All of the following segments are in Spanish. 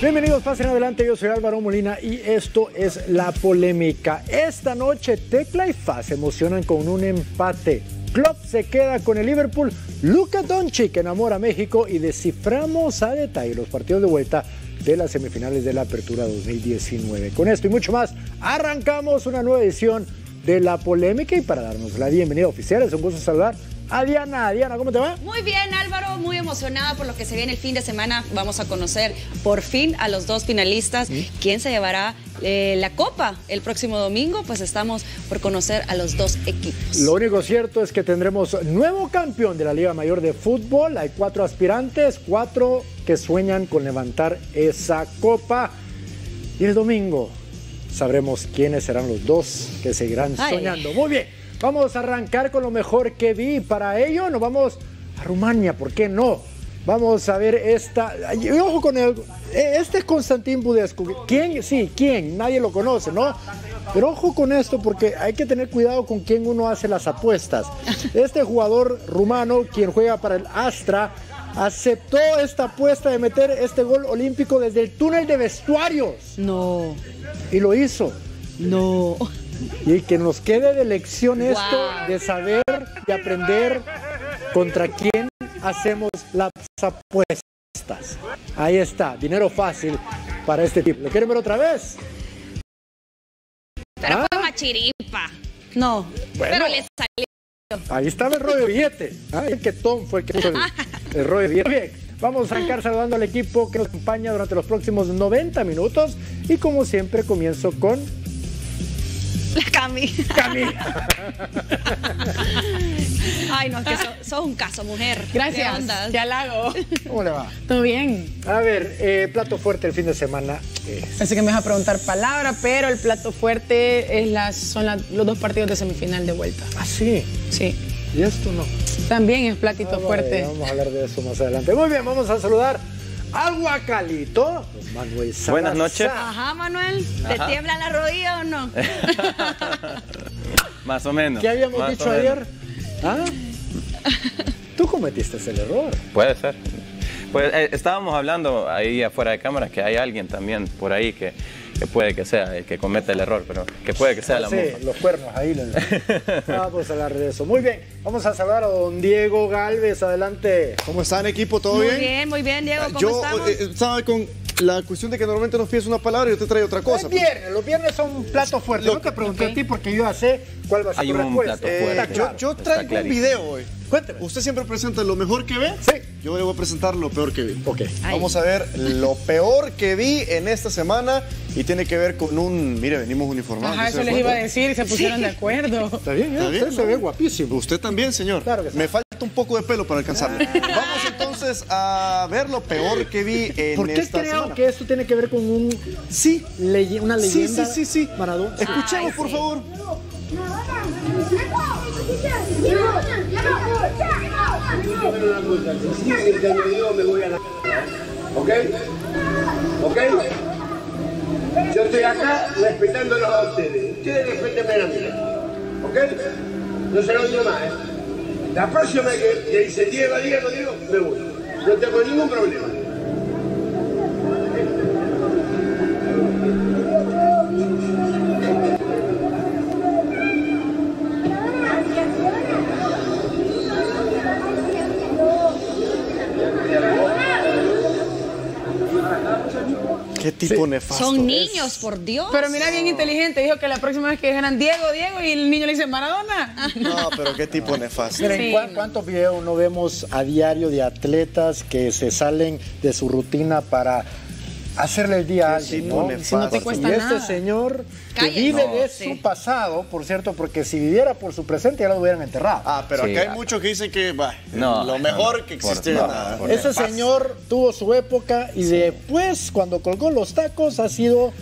Bienvenidos, pasen adelante. Yo soy Álvaro Molina y esto es La Polémica. Esta noche, Tecla y Faz se emocionan con un empate. Klopp se queda con el Liverpool. Luka Doncic enamora a México y desciframos a detalle los partidos de vuelta de las semifinales de la Apertura 2019. Con esto y mucho más, arrancamos una nueva edición de La Polémica y para darnos la bienvenida oficial es un gusto saludar a Diana. Diana, ¿cómo te va? Muy bien, Álvaro, muy emocionada por lo que se viene el fin de semana. Vamos a conocer por fin a los dos finalistas. ¿Quién se llevará eh, la copa el próximo domingo? Pues estamos por conocer a los dos equipos. Lo único cierto es que tendremos nuevo campeón de la Liga Mayor de Fútbol. Hay cuatro aspirantes, cuatro que sueñan con levantar esa copa. Y el domingo sabremos quiénes serán los dos que seguirán Ay. soñando. Muy bien. Vamos a arrancar con lo mejor que vi. Para ello nos vamos a Rumania, ¿por qué no? Vamos a ver esta. y ojo con el. eh, Este es Constantín Budescu. ¿Quién? Sí, ¿quién? Nadie lo conoce, ¿no? Pero ojo con esto porque hay que tener cuidado con quién uno hace las apuestas. Este jugador rumano, quien juega para el Astra, aceptó esta apuesta de meter este gol olímpico desde el túnel de vestuarios. No, Y lo hizo. no. Y que nos quede de lección esto, de saber, de aprender contra quién hacemos las apuestas. Ahí está, dinero fácil para este tipo. ¿Lo quieren ver otra vez? Pero Ah. fue machiripa. No, Bueno. pero le salió. Ahí estaba el rollo de billete. Ay, que Tom fue el que el, el rollo de billete. Bien, vamos a arrancar saludando al equipo que nos acompaña durante los próximos 90 minutos. Y como siempre, comienzo con La Cami. Cami. Ay, no, es que sos, sos un caso, mujer. Gracias. ¿Qué onda? Halago. ¿Cómo le va? ¿Todo bien? A ver, eh, plato fuerte el fin de semana. es- Pensé que me vas a preguntar palabra, pero el plato fuerte es las, son la- los dos partidos de semifinal de vuelta. Ah, sí. Sí. ¿Y esto no? También es platito Ah, fuerte. Vamos a hablar de eso más adelante. Muy bien, vamos a saludar al Guacalito, don Manuel Salazar. Buenas noches. Ajá, Manuel. ¿Te Ajá. tiembla la rodilla o no? Más o menos. ¿Qué habíamos más dicho ayer? ¿Ah? Tú cometiste el error. Puede ser. Pues eh, estábamos hablando ahí afuera de cámara que hay alguien también por ahí que, que puede que sea el que cometa el error, pero que puede que sea la Sí, mufa. los cuernos ahí. Vamos a hablar de eso. Muy bien, vamos a saludar a don Diego Galvez. Adelante. ¿Cómo están, equipo? ¿Todo Muy bien? bien, muy bien, Diego. ¿Cómo Yo estamos? eh, estaba con la cuestión de que normalmente nos pides una palabra y yo te traigo otra cosa. Es viernes, los viernes son platos fuertes. Lo- no te pregunté a ti porque yo ya sé cuál va a ser Hay tu un respuesta. plato Eh, fuerte. yo, traigo un video hoy. Cuénteme. Usted siempre presenta lo mejor que ve. Sí. Yo le voy a presentar lo peor que vi. Ok. Ay. Vamos a ver lo peor que vi en esta semana y tiene que ver con un. Mire, venimos uniformados. Ajá, ¿sí se eso les iba a decir y se pusieron de acuerdo. Está bien, ¿eh? ¿Está bien, Usted se no? ve guapísimo. Usted también, señor. Claro que sí. Me falta un poco de pelo para alcanzarlo. Vamos entonces a ver lo peor que vi en ¿Por qué esta creo semana. que esto tiene que ver con un Sí, leye- una Sí, leyenda? sí, sí, sí. Maradona. Escuchemos, Ay, por sí. favor. ¿Ok? ¿Ok? Yo estoy acá respetándolos a ustedes. Ustedes respétenme a mí. ¿Ok? No se lo digo más, ¿eh? La próxima que, que dice Diego, Diego, Diego, me voy. No tengo ningún problema. Tipo nefasto. Son niños, por Dios. Pero mira, bien inteligente. Dijo que la próxima vez que dijeran Diego, Diego, y el niño le dice Maradona. No, pero qué tipo nefasto. Miren, Sí, ¿cuá- no. ¿cuántos videos no vemos a diario de atletas que se salen de su rutina para hacerle el día a alguien? Si no te cuesta y este señor que vive No, de sí. su pasado, por cierto, porque si viviera por su presente ya lo hubieran enterrado. Ah, pero Sí, acá hay ah. muchos que dicen que bah, No, lo mejor no, que existe. no, nada. por- Ese señor tuvo su época y después, cuando colgó los tacos, ha sido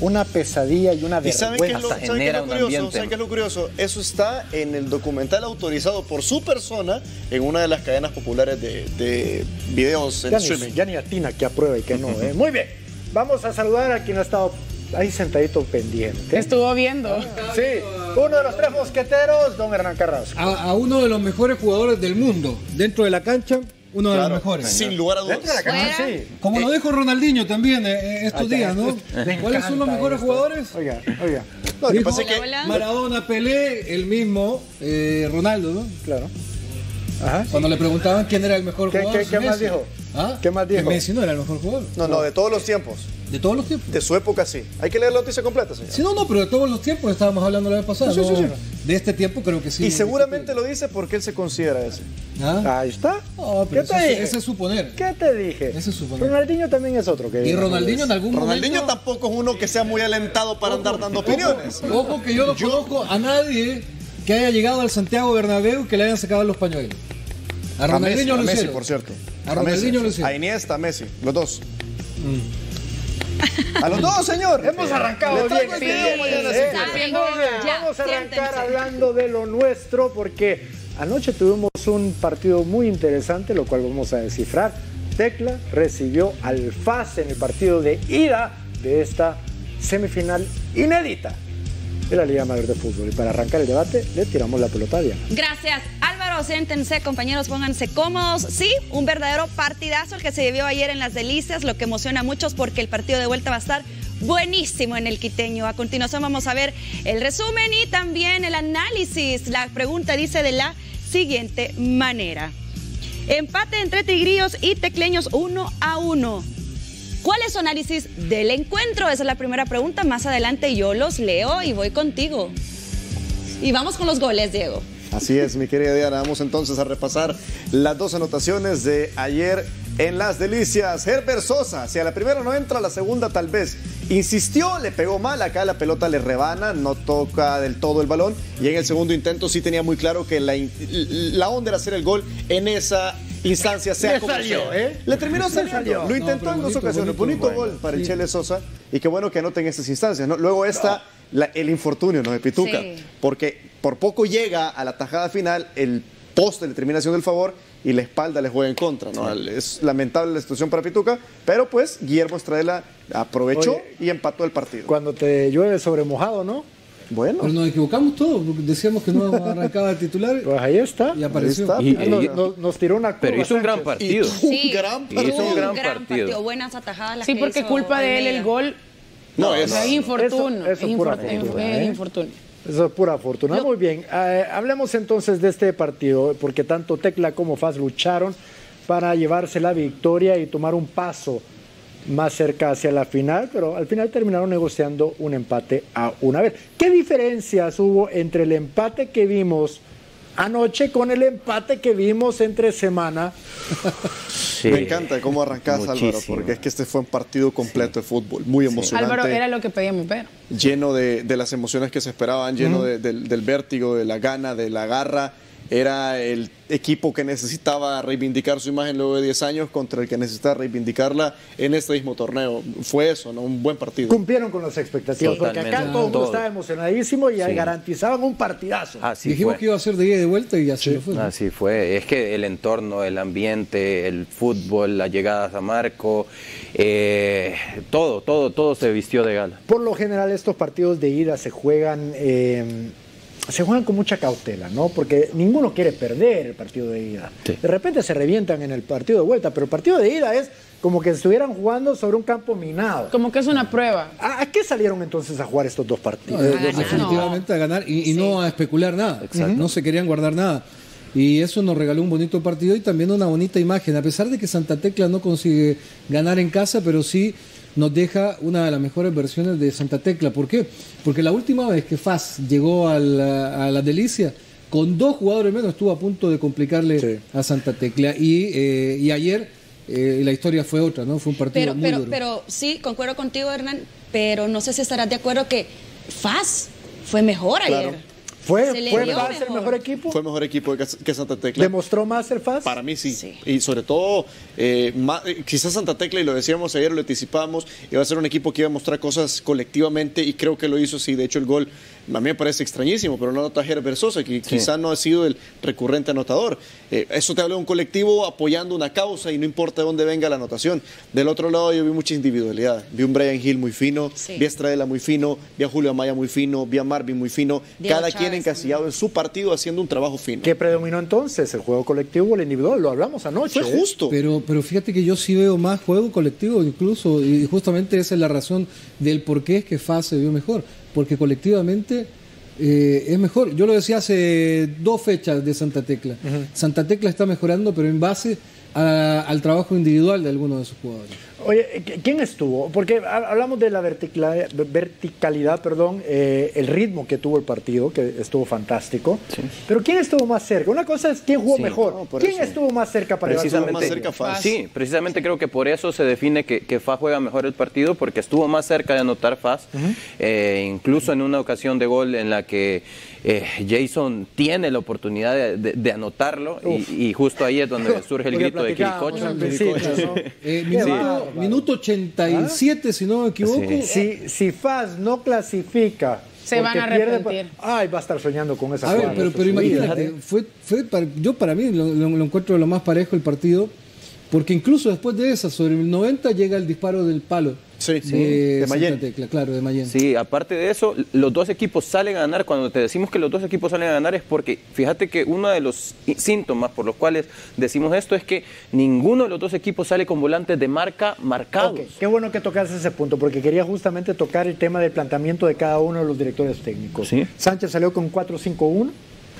una pesadilla y una ¿Y saben qué, es vergüenza. lo, Hasta saben qué es lo un curioso? ¿Saben qué es lo curioso? Eso está en el documental autorizado por su persona en una de las cadenas populares de, de videos en Ya ni, streaming. ya ni atina que aprueba y que no. ¿eh? Muy bien, vamos a saludar a quien ha estado ahí sentadito pendiente. Estuvo viendo. Sí, uno de los tres mosqueteros, don Hernán Carrasco. a, a uno de los mejores jugadores del mundo dentro de la cancha uno de los mejores. Sin lugar a dudas. Dentro de la cancha, Fuera. sí. Como lo dijo Ronaldinho también eh, eh, estos días, ¿no? ¿Cuáles son los mejores esto. jugadores? Oiga, oiga, No, lo que Dijo pasa es que Hola, hola. Maradona, Pelé, el mismo eh, Ronaldo, ¿no? claro. Ajá. Cuando le preguntaban quién era el mejor ¿Qué- jugador. qué- qué más dijo? ¿Ah? ¿Qué más Que dijo? Messi no era el mejor jugador. No, no, de todos los tiempos. De todos los tiempos. De su época sí. Hay que leer la noticia completa, señor. Sí, no, no, pero de todos los tiempos estábamos hablando la vez pasada. Sí, sí, ¿no? sí. De este tiempo creo que sí. y seguramente lo dice porque él se considera ese. ¿Ah? Ahí está. No, pero ¿Qué te ese, dije? ese es suponer. ¿Qué te dije? Ese es suponer. Ronaldinho también es otro que Y Ronaldinho en algún Ronaldinho momento... tampoco es uno que sea muy alentado para andar dando opiniones. Ojo, ojo que yo no conozco a nadie que haya llegado al Santiago Bernabéu que le hayan sacado los pañuelos. A A Messi, Ronaldinho a lo Messi, hicieron. por cierto. A Ronaldinho Messi. lo hicieron. A Iniesta, a Messi, los dos. A los dos, señor. Hemos arrancado bien. el video mañana, Sí, Ya, vamos a arrancar siéntense. hablando de lo nuestro porque anoche tuvimos un partido muy interesante, lo cual vamos a descifrar. Tecla recibió al FAS en el partido de ida de esta semifinal inédita de la Liga Mayor de Fútbol. Y para arrancar el debate, le tiramos la pelota a Diana. Gracias, Siéntense, compañeros, pónganse cómodos. Sí, un verdadero partidazo el que se vivió ayer en Las Delicias, lo que emociona a muchos porque el partido de vuelta va a estar buenísimo en el quiteño. A continuación vamos a ver el resumen y también el análisis. La pregunta dice de la siguiente manera. Empate entre tigrillos y tecleños uno a uno. ¿Cuál es su análisis del encuentro? Esa es la primera pregunta. Más adelante yo los leo y voy contigo. Y vamos con los goles, Diego. Así es, mi querida Diana. Vamos entonces a repasar las dos anotaciones de ayer en Las Delicias. Herbert Sosa, si a la primera no entra, a la segunda tal vez. Insistió, le pegó mal, acá la pelota le rebana, no toca del todo el balón. Y en el segundo intento sí tenía muy claro que la, onda era hacer el gol en esa instancia, sea Le como salió, sea. ¿eh? Le terminó saliendo. Lo intentó en dos ocasiones. bonito, Bonito, bueno. gol para el. Chele Sosa. Y qué bueno que anoten esas instancias. ¿no? Luego está la- el infortunio, ¿no? De Pituca. Sí. Porque por poco llega a la tajada final, el poste le termina haciendo el favor y la espalda le juega en contra. ¿no? Es lamentable la situación para Pituca, pero pues Guillermo Estradela aprovechó Oye, y empató el partido. Cuando te llueve sobre mojado, ¿no? Bueno, Pero nos equivocamos todos, porque decíamos que no arrancaba el titular Pues ahí está. y apareció. Ahí está. Y- Nos, y- nos- nos tiró una Pero curva, hizo un gran partido. Sí, gran partido. Hizo un gran partido. Buenas atajadas. las Sí, que porque hizo culpa de él el gol no, es, es infortunio. eso- eso es infortunio. Eso es pura fortuna. Muy bien. Eh, hablemos entonces de este partido, porque tanto Tecla como Faz lucharon para llevarse la victoria y tomar un paso más cerca hacia la final, pero al final terminaron negociando un empate a una vez. ¿Qué diferencias hubo entre el empate que vimos anoche con el empate que vimos entre semana? Sí. me encanta cómo arrancás, Álvaro, porque es que este fue un partido completo de fútbol, muy emocionante. Álvaro, era lo que pedíamos ver. lleno de, de las emociones que se esperaban, lleno de- del, del vértigo, de la gana, de la garra. Era el equipo que necesitaba reivindicar su imagen luego de 10 años contra el que necesitaba reivindicarla en este mismo torneo. Fue eso, ¿no? Un buen partido. Cumplieron con las expectativas, porque acá todo el mundo estaba emocionadísimo y Sí. garantizaban un partidazo. Así Dijimos fue. que iba a ser de ida y de vuelta y así fue. ¿no? Así fue. Es que el entorno, el ambiente, el fútbol, las llegadas a Marco, eh, todo, todo, todo se vistió de gala. Por lo general estos partidos de ida se juegan, eh, se juegan con mucha cautela, ¿no? Porque ninguno quiere perder el partido de ida. Sí. De repente se revientan en el partido de vuelta, pero el partido de ida es como que estuvieran jugando sobre un campo minado. Como que es una prueba. ¿A, a qué salieron entonces a jugar estos dos partidos? No, Eh, definitivamente a ganar y, y no a especular nada. Exacto. No se querían guardar nada. Y eso nos regaló un bonito partido y también una bonita imagen. A pesar de que Santa Tecla no consigue ganar en casa, pero sí nos deja una de las mejores versiones de Santa Tecla. ¿Por qué? Porque la última vez que Faz llegó a la, a la Delicia, con dos jugadores menos, estuvo a punto de complicarle Sí. a Santa Tecla. Y, eh, y ayer eh, la historia fue otra, ¿no? Fue un partido Pero, muy pero, duro. pero sí, concuerdo contigo, Hernán, pero no sé si estarás de acuerdo que Faz fue mejor Claro. ayer. ¿Fue, fue Faz el mejor. equipo? Fue mejor equipo que, que Santa Tecla. ¿Demostró más el Faz? Para mí sí. Sí. Y sobre todo, eh, ma- eh, quizás Santa Tecla, y lo decíamos ayer, lo anticipábamos, iba a ser un equipo que iba a mostrar cosas colectivamente y creo que lo hizo, sí. De hecho, el gol A mí me parece extrañísimo, pero no nota a Herbert Sosa, que quizá no ha sido el recurrente anotador. Eh, eso te habla de un colectivo apoyando una causa y no importa de dónde venga la anotación. Del otro lado yo vi mucha individualidad. Vi un Brian Hill muy fino, Sí. vi a Estradela muy fino, vi a Julio Amaya muy fino, vi a Marvin muy fino. Diego Cada quien encasillado en su partido haciendo un trabajo fino. ¿Qué predominó entonces? ¿El juego colectivo o el individual? Lo hablamos anoche. Fue justo. Pero, pero fíjate que yo sí veo más juego colectivo incluso, y justamente esa es la razón del por qué es que FAS se vio mejor, porque colectivamente eh, es mejor. Yo lo decía hace dos fechas de Santa Tecla. Santa Tecla está mejorando, pero en base a- al trabajo individual de algunos de sus jugadores. Oye, ¿qu- ¿quién estuvo? Porque ha- hablamos de la verticalidad, verticalidad perdón, eh, el ritmo que tuvo el partido, que estuvo fantástico. Pero ¿quién estuvo más cerca? Una cosa es quién jugó Sí, mejor. no, ¿Quién eso. estuvo más cerca para Precisamente, más cerca Faz. Sí, precisamente creo que por eso se define que, que Faz juega mejor el partido, porque estuvo más cerca de anotar Faz. Eh, incluso en una ocasión de gol en la que eh, Jason tiene la oportunidad de, de- de anotarlo, y, y justo ahí es donde surge el grito de principio, ¿no? Eh, minuto, bárbaro. minuto 87, si no me equivoco. Sí. Si, si FAS no clasifica. Se van a pierde, arrepentir. ay, va a estar soñando con esa A ver, jugada pero, imagínate, fue, fue para- yo para mí lo, lo- lo encuentro lo más parejo el partido, porque incluso después de esa, sobre el 90 llega el disparo del palo Sí, de, sí, de Mayén. Tecla, claro, de Mayén. Sí, aparte de eso, los dos equipos salen a ganar. Cuando te decimos que los dos equipos salen a ganar es porque fíjate que uno de los síntomas por los cuales decimos esto es que ninguno de los dos equipos sale con volantes de marca marcados. Ok, Qué bueno que tocaste ese punto, porque quería justamente tocar el tema del planteamiento de cada uno de los directores técnicos. Sí. Sánchez salió con 4-5-1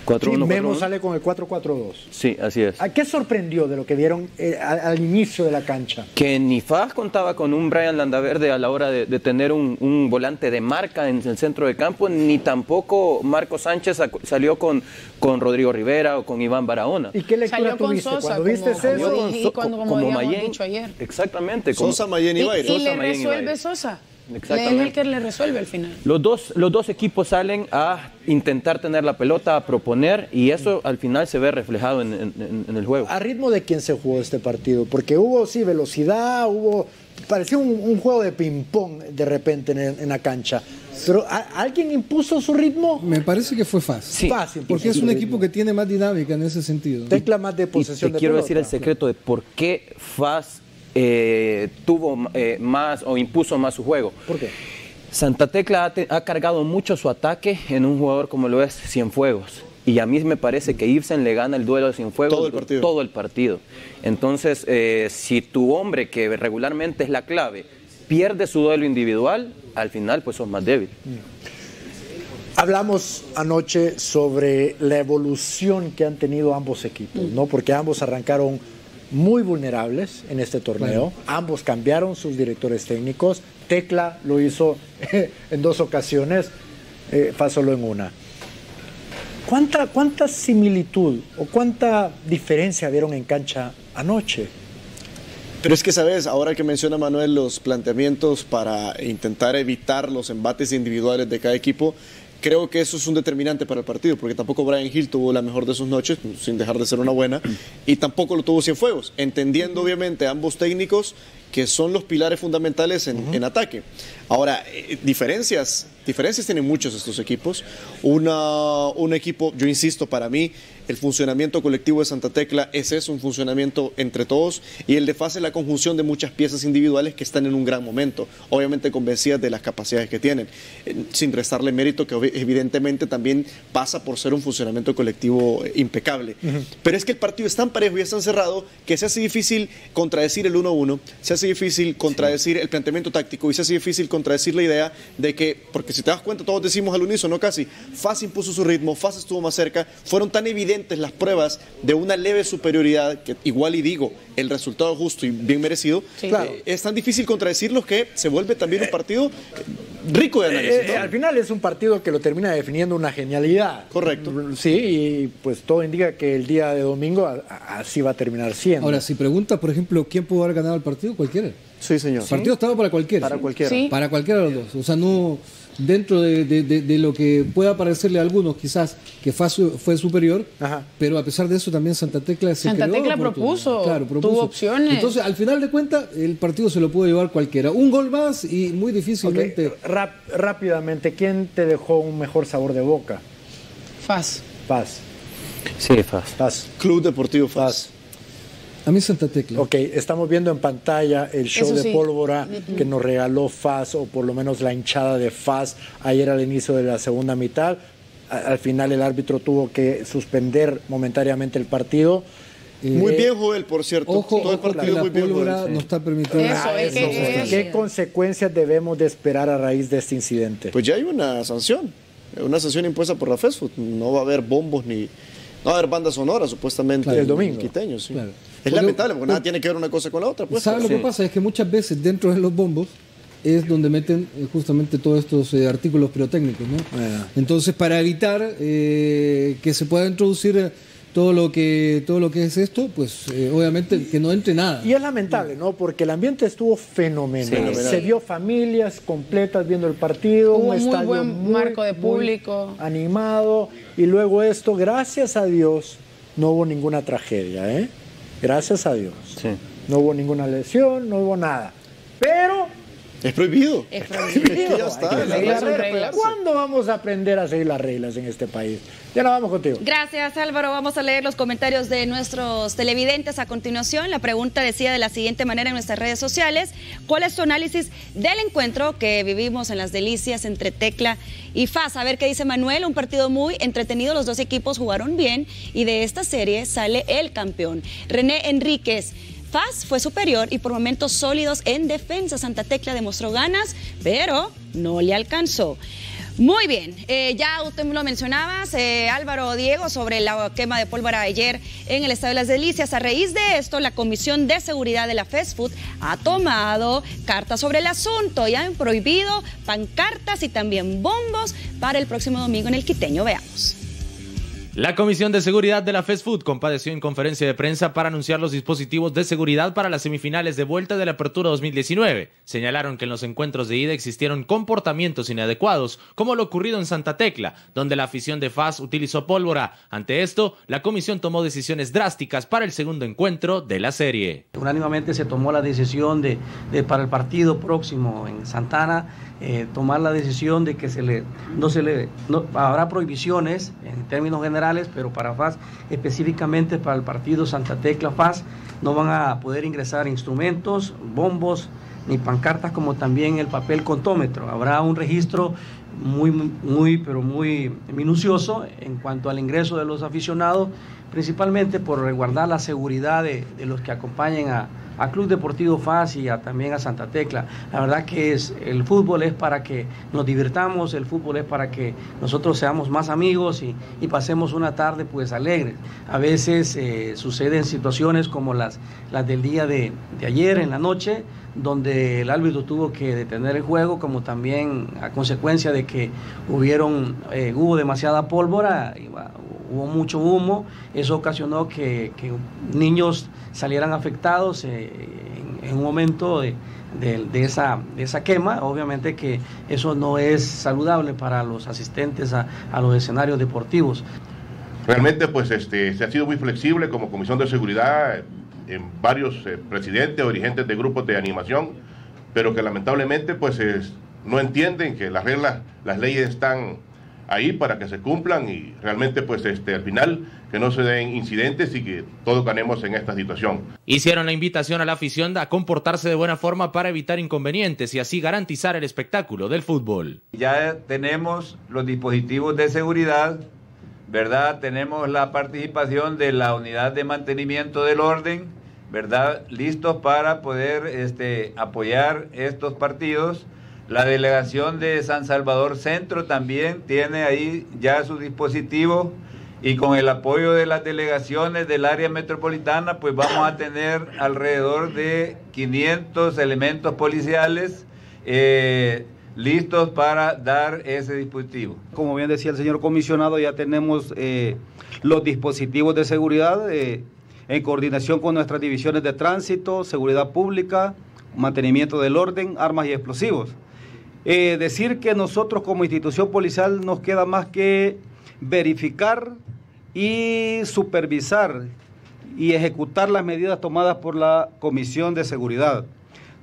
y 4-1, Memo 4-1. sale con el 4-4-2. Sí, así es. ¿A qué sorprendió de lo que vieron eh, al, al inicio de la cancha? Que ni Faz contaba con un Brian Landaverde a la hora de, de tener un, un volante de marca en el centro de campo, ni tampoco Marco Sánchez salió con, con Rodrigo Rivera o con Iván Barahona. ¿Y qué lectura Salió con tuviste? Sosa, Cuando viste como- eso, como dije, y cuando- como habíamos Mayén. dicho ayer. Exactamente. como- Sosa, Mayén y Y, y Sosa, le Mayén y resuelve. Sosa. Exactamente. Es el que le resuelve al final. Los dos, los dos equipos salen a intentar tener la pelota, a proponer, y eso al final se ve reflejado en, en- en- en el juego. ¿A ritmo de quién se jugó este partido? Porque hubo, sí, velocidad, hubo... Parecía un, un juego de ping-pong de repente en, en la cancha. Pero ¿a- ¿alguien impuso su ritmo? Me parece que fue fácil. Sí. Fácil. Porque es un equipo que tiene más dinámica en ese sentido. Tecla más de Y posesión te de quiero pelota. decir el secreto de por qué Faz eh, tuvo eh, más o impuso más su juego. ¿Por qué? Santa Tecla ha, te- ha cargado mucho su ataque en un jugador como lo es Cienfuegos. Y a mí me parece que Ibsen le gana el duelo de Cienfuegos Todo el partido. todo el partido. Entonces, eh, si tu hombre, que regularmente es la clave, pierde su duelo individual, al final pues sos más débil. Hablamos anoche sobre la evolución que han tenido ambos equipos, ¿no? Porque ambos arrancaron muy vulnerables en este torneo, ambos cambiaron sus directores técnicos, Tecla lo hizo en dos ocasiones, eh, solo en una. ¿Cuánta, ¿Cuánta similitud o cuánta diferencia vieron en cancha anoche? Pero es que, ¿sabes? Ahora que menciona Manuel los planteamientos para intentar evitar los embates individuales de cada equipo, creo que eso es un determinante para el partido, porque tampoco Brian Hill tuvo la mejor de sus noches, sin dejar de ser una buena, y tampoco lo tuvo Cienfuegos, entendiendo obviamente ambos técnicos que son los pilares fundamentales en, en ataque. Ahora, eh, diferencias, diferencias tienen muchos estos equipos. Una, un equipo, yo insisto, para mí, el funcionamiento colectivo de Santa Tecla es eso, un funcionamiento entre todos, y el de fase es la conjunción de muchas piezas individuales que están en un gran momento, obviamente convencidas de las capacidades que tienen, eh, sin restarle mérito que evidentemente también pasa por ser un funcionamiento colectivo eh, impecable. Pero es que el partido es tan parejo y es tan cerrado que se hace difícil contradecir el 1-1, se hace difícil contradecir el planteamiento táctico y se hace difícil contradecir la idea de que, porque si te das cuenta, todos decimos al unísono casi, Faz impuso su ritmo, Faz estuvo más cerca, fueron tan evidentes las pruebas de una leve superioridad, que igual y digo, el resultado justo y bien merecido, Sí. Claro. eh, es tan difícil contradecirlos que se vuelve también un partido eh, rico de análisis. Eh, eh, ¿no? al final es un partido que lo termina definiendo una genialidad. Correcto. Sí, y pues todo indica que el día de domingo así va a terminar siendo. Ahora, si pregunta, por ejemplo, quién pudo haber ganado el partido, cualquiera. Sí, señor. El partido estaba para cualquiera. Para cualquiera. Sí. Para cualquiera de los dos. O sea, no dentro de, de- de- de lo que pueda parecerle a algunos quizás que fue, fue superior, Ajá. pero a pesar de eso también Santa Tecla se Santa creó Tecla propuso, Claro, propuso. tuvo opciones. Entonces, al final de cuentas, el partido se lo pudo llevar cualquiera. Un gol más y muy difícilmente... rap- rápidamente, ¿quién te dejó un mejor sabor de boca? Faz. Paz, Sí, Faz. paz, Club Deportivo FAS. A mí Santa Tecla. Ok, estamos viendo en pantalla el show Eso de sí. pólvora que nos regaló FAS, o por lo menos la hinchada de FAS, ayer al inicio de la segunda mitad. A- al final el árbitro tuvo que suspender momentáneamente el partido. Muy Eh, bien, Joel, por cierto. Ojo, Todo el partido la muy bien, Joel. no está permitiendo... Eso, es que eso, es- ¿Qué consecuencias debemos de esperar a raíz de este incidente? Pues ya hay una sanción. Una sanción impuesta por la Food. No va a haber bombos ni. No va a haber banda sonora, supuestamente. Claro, el domingo. Quiteños, sí. Claro. Es Porque- lamentable, porque nada tiene que ver una cosa con la otra. Pues, ¿Sabes lo que pasa? Es que muchas veces dentro de los bombos es donde meten eh, justamente todos estos eh, artículos pirotécnicos, ¿no? Ah. Entonces, para evitar eh, que se pueda introducir todo lo que todo lo que es esto, pues eh, obviamente que no entre nada. Y es lamentable, ¿no? Porque el ambiente estuvo fenomenal. Sí. Se vio familias completas viendo el partido, Hubo un muy estadio buen marco de muy público. animado. Y luego esto, gracias a Dios, no hubo ninguna tragedia, ¿eh? Gracias a Dios. Sí. No hubo ninguna lesión, no hubo nada. Pero Es prohibido. Es Es que ya está. ¿Cuándo vamos a aprender a seguir las reglas en este país? Ya no vamos contigo. Gracias Álvaro. Vamos a leer los comentarios de nuestros televidentes a continuación. La pregunta decía de la siguiente manera en nuestras redes sociales. ¿Cuál es tu análisis del encuentro que vivimos en las delicias entre Tecla y FAS? A ver qué dice Manuel. Un partido muy entretenido. Los dos equipos jugaron bien y de esta serie sale el campeón. René Enríquez. FAS fue superior y por momentos sólidos en defensa. Santa Tecla demostró ganas, pero no le alcanzó. Muy bien, eh, ya usted lo mencionabas, eh, Álvaro Diego, sobre la quema de pólvora ayer en el Estadio de las Delicias. A raíz de esto, la Comisión de Seguridad de la Fast Food ha tomado cartas sobre el asunto y han prohibido pancartas y también bombos para el próximo domingo en el Quiteño. Veamos. La Comisión de Seguridad de la Fast Food compadeció en conferencia de prensa para anunciar los dispositivos de seguridad para las semifinales de vuelta de la Apertura 2019. Señalaron que en los encuentros de ida existieron comportamientos inadecuados, como lo ocurrido en Santa Tecla, donde la afición de FAS utilizó pólvora. Ante esto, la comisión tomó decisiones drásticas para el segundo encuentro de la serie. Unánimamente se tomó la decisión de, para el partido próximo en Santana eh, tomar la decisión de que se le no se habrá prohibiciones en términos generales, pero para FAS específicamente para el partido Santa Tecla FAS no van a poder ingresar instrumentos, bombos ni pancartas como también el papel contómetro. Habrá un registro muy, muy, pero muy minucioso en cuanto al ingreso de los aficionados, principalmente por resguardar la seguridad de, de los que acompañen a, a Club Deportivo FAS y también a Santa Tecla. La verdad que es, el fútbol es para que nos divirtamos, el fútbol es para que nosotros seamos más amigos y, y pasemos una tarde pues alegre. A veces eh, suceden situaciones como las, las del día de, de ayer en la noche, donde el árbitro tuvo que detener el juego, como también a consecuencia de que hubieron, eh, hubo demasiada pólvora, hubo mucho humo, eso ocasionó que, que niños salieran afectados eh, en, un momento de, de- de esa, de esa quema. Obviamente que eso no es saludable para los asistentes a, a los escenarios deportivos. Realmente, pues, este, se ha sido muy flexible como Comisión de Seguridad en varios eh, presidentes o dirigentes de grupos de animación, pero que lamentablemente, pues, es- no entienden que las reglas, las leyes están ahí para que se cumplan y realmente, pues, este, al final, que no se den incidentes y que todos ganemos en esta situación. Hicieron la invitación a la afición a comportarse de buena forma para evitar inconvenientes y así garantizar el espectáculo del fútbol. Ya tenemos los dispositivos de seguridad, ¿verdad? Tenemos la participación de la unidad de mantenimiento del orden, ¿verdad? Listos para poder este, apoyar estos partidos. La delegación de San Salvador Centro también tiene ahí ya su dispositivo y con el apoyo de las delegaciones del área metropolitana, pues vamos a tener alrededor de 500 elementos policiales eh, listos para dar ese dispositivo. Como bien decía el señor comisionado, ya tenemos eh, los dispositivos de seguridad eh, en coordinación con nuestras divisiones de tránsito, seguridad pública, mantenimiento del orden, armas y explosivos. Eh, decir que nosotros como institución policial nos queda más que verificar y supervisar y ejecutar las medidas tomadas por la Comisión de Seguridad.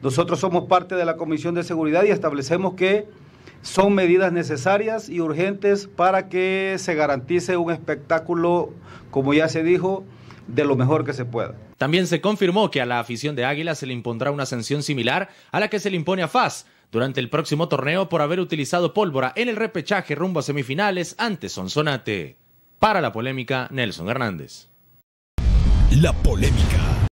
Nosotros somos parte de la Comisión de Seguridad y establecemos que son medidas necesarias y urgentes para que se garantice un espectáculo, como ya se dijo, de lo mejor que se pueda. También se confirmó que a la afición de Águila se le impondrá una sanción similar a la que se le impone a FAS durante el próximo torneo por haber utilizado pólvora en el repechaje rumbo a semifinales ante Sonsonate. Para la polémica, Nelson Hernández. La polémica.